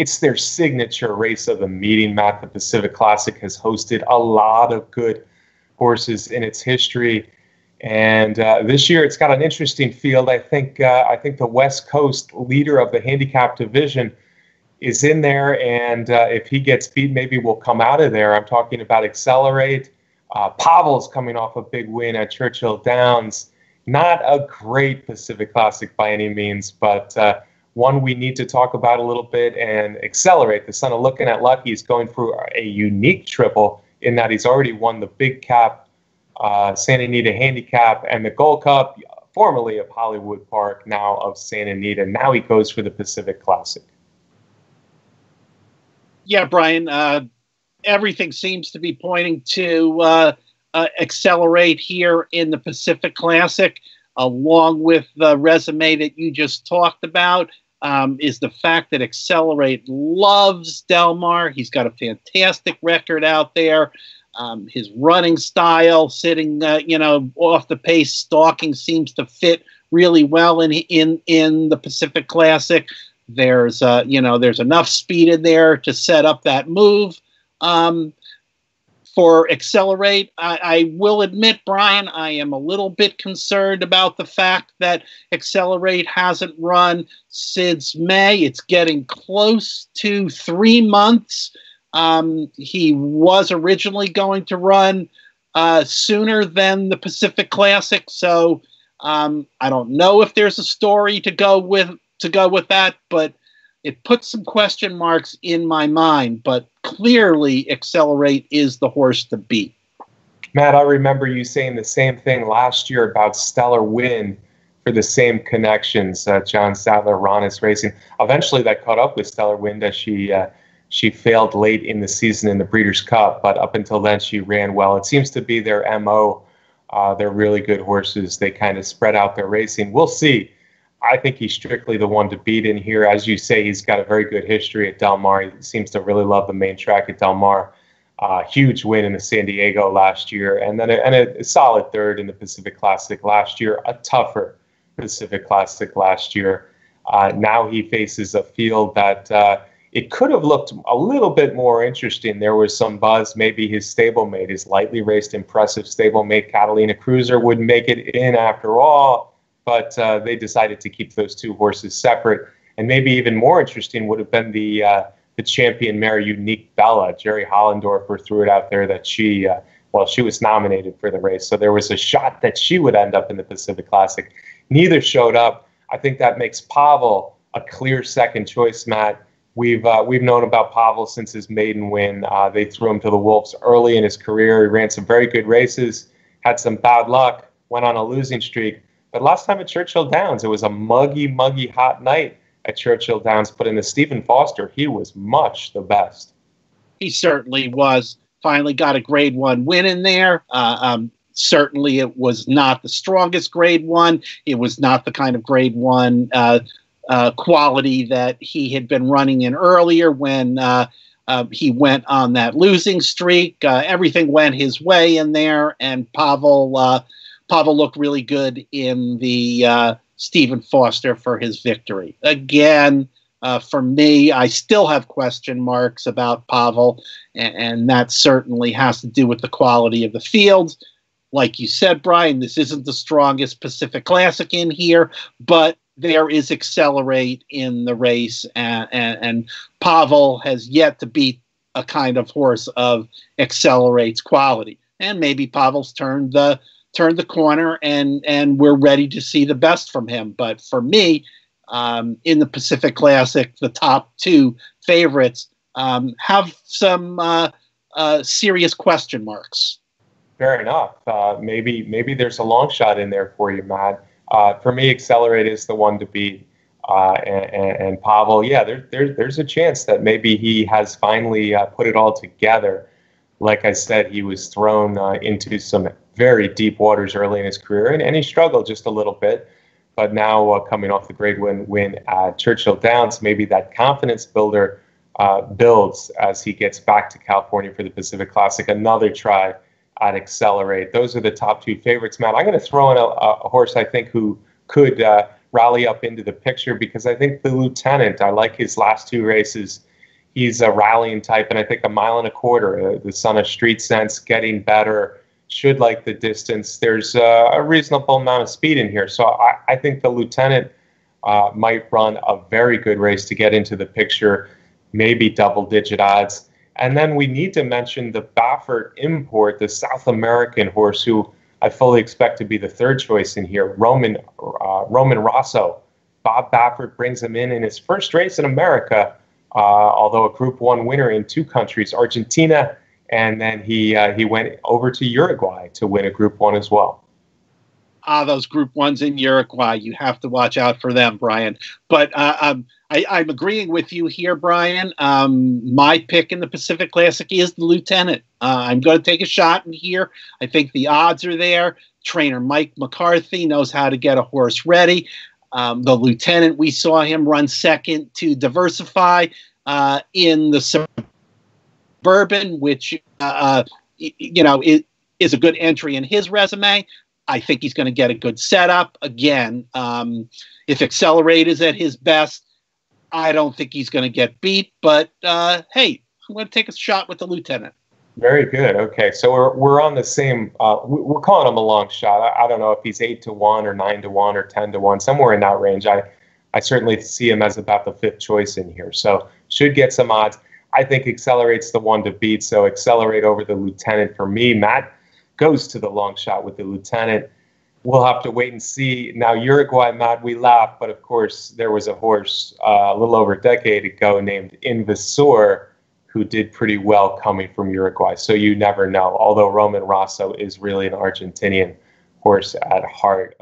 it's their signature race of the meeting. Matt, the Pacific Classic has hosted a lot of good horses in its history. And uh, this year, it's got an interesting field. I think uh, I think the West Coast leader of the handicap division is in there, and uh, if he gets beat, maybe we'll come out of there. I'm talking about Accelerate. Uh, Pavel's coming off a big win at Churchill Downs. Not a great Pacific Classic by any means, but uh, one we need to talk about a little bit and accelerate. The son of Lookin At Lucky is going through a unique triple in that he's already won the Big Cap uh, Santa Anita Handicap and the Gold Cup, formerly of Hollywood Park, now of Santa Anita. Now he goes for the Pacific Classic. Yeah, Brian. Uh, everything seems to be pointing to uh, uh accelerate here in the Pacific Classic, along with the resume that you just talked about. Um, is the fact that Accelerate loves Del Mar. He's got a fantastic record out there. Um, his running style, sitting, uh, you know, off the pace, stalking seems to fit really well in in in the Pacific Classic. There's, uh, you know, there's enough speed in there to set up that move. Um, for Accelerate, I, I, will admit, Brian, I am a little bit concerned about the fact that Accelerate hasn't run since May. It's getting close to three months. Um, he was originally going to run uh, sooner than the Pacific Classic, so um, I don't know if there's a story to go with to go with that, but it puts some question marks in my mind. But clearly, Accelerate is the horse to beat. Matt, I remember you saying the same thing last year about Stellar Wind for the same connections. Uh, John Sadler, Hronis Racing. Eventually, that caught up with Stellar Wind as she uh, she failed late in the season in the Breeders' Cup, but up until then she ran well. It seems to be their mo. Uh, they're really good horses. They kind of spread out their racing. We'll see. I think he's strictly the one to beat in here. As you say, he's got a very good history at Del Mar. He seems to really love the main track at Del Mar. Uh, huge win in the San Diego last year, and then a, and a, solid third in the Pacific Classic last year. A tougher Pacific Classic last year. Uh, now he faces a field that uh, it could have looked a little bit more interesting. There was some buzz. Maybe his stablemate, his lightly raced, impressive stablemate, Catalina Cruiser, would make it in after all. But uh, they decided to keep those two horses separate. And maybe even more interesting would have been the uh, the champion mare, Unique Bella. Jerry Hollendorfer threw it out there that she, uh, well, she was nominated for the race. So there was a shot that she would end up in the Pacific Classic. Neither showed up. I think that makes Pavel a clear second choice, Matt. We've uh, we've known about Pavel since his maiden win. Uh, they threw him to the wolves early in his career. He ran some very good races, had some bad luck, went on a losing streak. But last time at Churchill Downs, it was a muggy, muggy hot night at Churchill Downs. But in the Stephen Foster, he was much the best. He certainly was. Finally got a Grade One win in there. Uh, um, certainly, it was not the strongest Grade One. It was not the kind of Grade One uh, uh, quality that he had been running in earlier when uh, uh, he went on that losing streak. Uh, everything went his way in there, and Pavel uh, Pavel looked really good in the uh, Stephen Foster for his victory. Again, for me, I still have question marks about Pavel, and, and that certainly has to do with the quality of the field like you said, Brian, this isn't the strongest Pacific Classic in here, but there is accelerate in the race, and, and, and Pavel has yet to beat a kind of horse of accelerates quality. And maybe Pavel's turned the turned the corner, and and we're ready to see the best from him. But for me, um, in the Pacific Classic, the top two favorites um, have some uh, uh, serious question marks. Fair enough. Uh, maybe maybe there's a long shot in there for you, Matt uh, for me, Accelerate is the one to beat. Uh, and, and, Pavel, yeah, there, there, there's a chance that maybe he has finally uh, put it all together. Like I said, he was thrown into some very deep waters early in his career, and, and he struggled just a little bit. But now, uh, coming off the great win, win at Churchill Downs, maybe that confidence builder uh, builds as he gets back to California for the Pacific Classic. Another try I'd accelerate. Those are the top two favorites, Matt. I'm going to throw in a, a horse I think who could uh, rally up into the picture because I think the lieutenant. I like his last two races he's a rallying type, and I think a mile and a quarter, uh, the son of street sense, getting better. Should like the distance. There's uh, a reasonable amount of speed in here, so I, I think the lieutenant uh, might run a very good race to get into the picture, maybe double digit odds. And then we need to mention the Baffert import, the South American horse, who I fully expect to be the third choice in here, Roman uh, Roman Rosso. Bob Baffert brings him in in his first race in America uh, although a Group One winner in two countries, Argentina, and then he uh, he went over to Uruguay to win a Group One as well. Ah, those Group Ones in Uruguay, you have to watch out for them, Brian. But uh, um, I, am agreeing with you here, Brian. Um, my pick in the Pacific Classic is the Lieutenant. Uh, I'm going to take a shot in here. I think the odds are there. Trainer Mike McCarthy knows how to get a horse ready. Um, the lieutenant, we saw him run second to diversify uh, in the suburban, which uh, uh you know is, is, a good entry in his resume. I think he's going to get a good setup again. Um, if Accelerate is at his best, I don't think he's going to get beat. But uh, hey, I'm going to take a shot with the lieutenant. Very good. Okay, so we're we're on the same. Uh, we're calling him a long shot. I, I, don't know if he's eight to one or nine to one or ten to one, somewhere in that range. I I certainly see him as about the fifth choice in here. So should get some odds. I think accelerates the one to beat. So accelerate over the lieutenant for me. Matt goes to the long shot with the lieutenant. We'll have to wait and see. Now Uruguay, Matt, we laugh, but of course there was a horse uh, a little over a decade ago named Invasor who did pretty well coming from Uruguay. So you never know. Although Roman Rosso is really an Argentinian horse at heart.